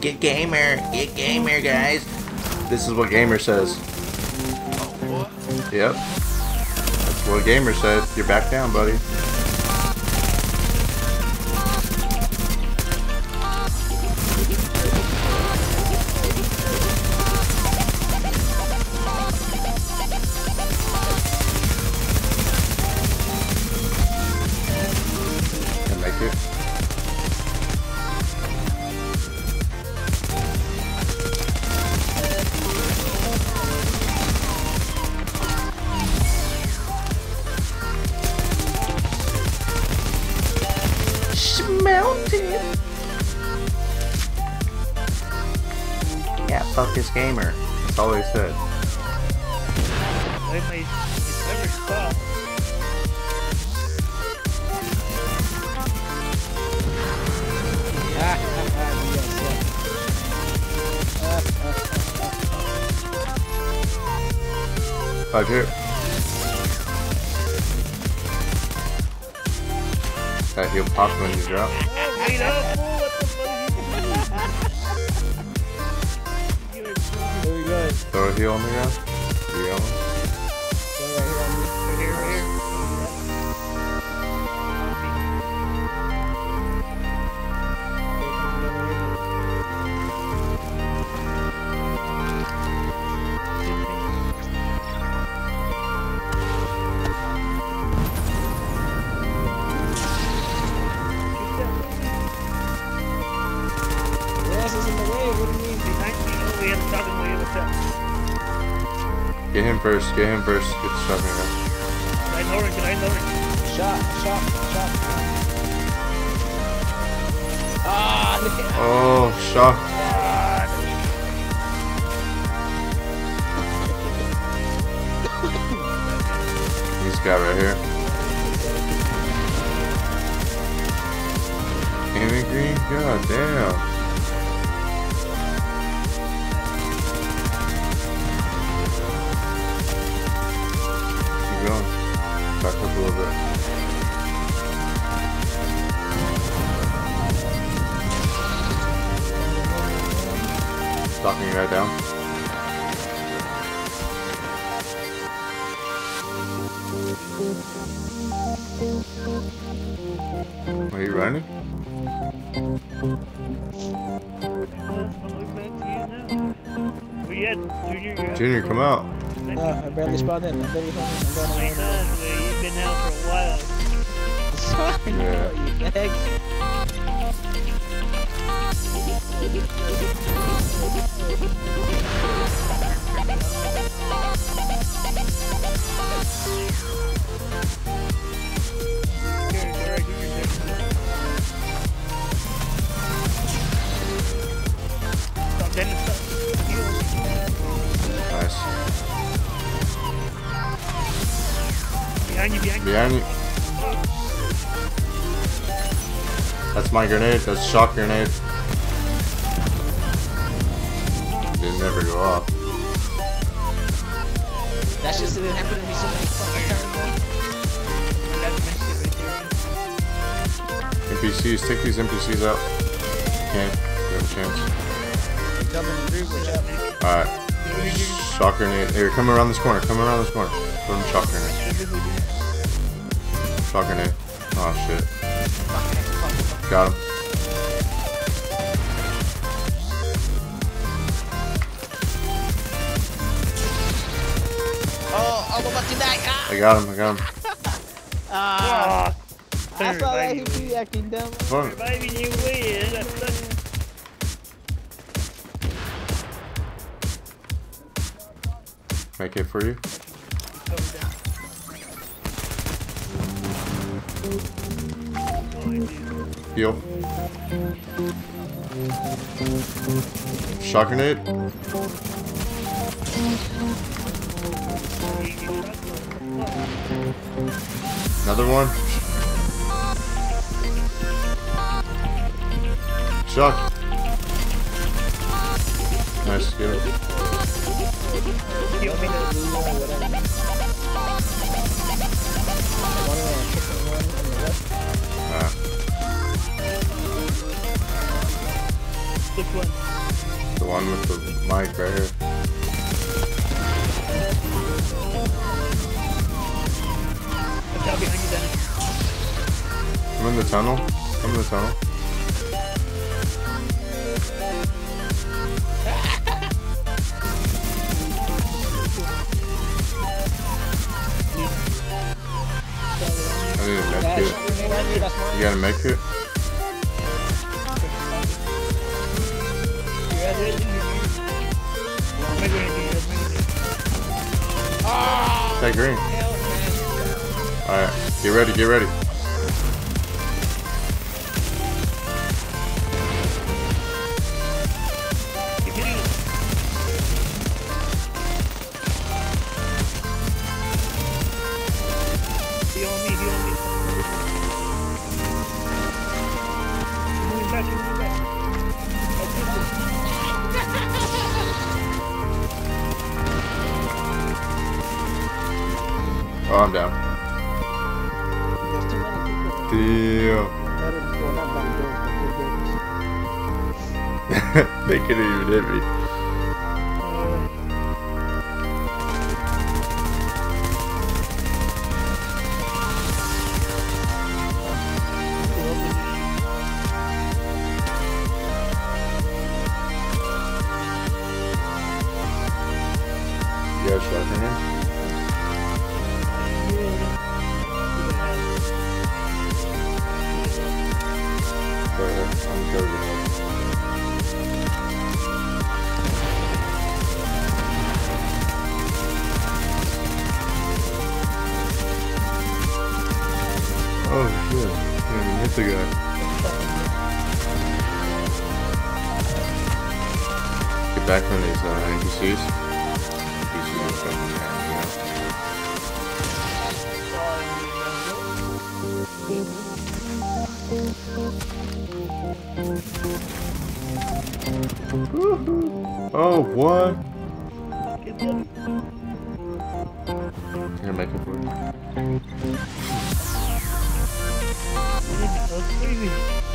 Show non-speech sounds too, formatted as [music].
Get gamer, get gamer, guys. This is what gamer says. Oh, yep. That's what gamer says. You're back down, buddy. Smelted. Yeah, fuck this gamer. That's all he said. Wait, my, my timer's stopped. Five here. That he'll pop when you drop. Wait up, fool, what the fuck you Very good. Throw a heal on the ground. Him first. Get him first. Get the shotgun guy. Can I lower it? Can I lower it? Shot, shot, shot. Ah, [laughs] Oh, shock. This guy right here. Amy Green? God damn. Stalking you right down. Are you running? We had Junior. come out. no, I barely spawned in. I barely spawned in. I'm going My around. uh, you've been out for a while. Sorry, Yeah. [laughs] you bag. That's my grenade. That's shock grenade. Didn't never go off. That shit didn't happen to me so many fucking times. That's my shit right there. NPCs, take these NPCs out. Can't. You have a chance. Coming through, watch out. Alright. Shock grenade. Here, come around this corner. Come around this corner. Put him shock grenade. Shock grenade. Oh shit. Got him. I'm about to die. Ah, I got him. I got him. [laughs] ah. Oh, I saw that he reviving, be acting dumb. Come on. reviving you way. That's such Make it for you. Heal. Shock grenade. Another one. Chuck. Nice skill. Ah. The one with the mic right here. In the tunnel. In the tunnel. I need a med kit. You got a med kit? Take green. Alright, get ready, get ready. Oh, I'm down. Damn. [laughs] They couldn't even hit me. I'm. Oh shit. Hit the guy. Get back from these uh, NPCs. You? Oh, what? Here, make it for you.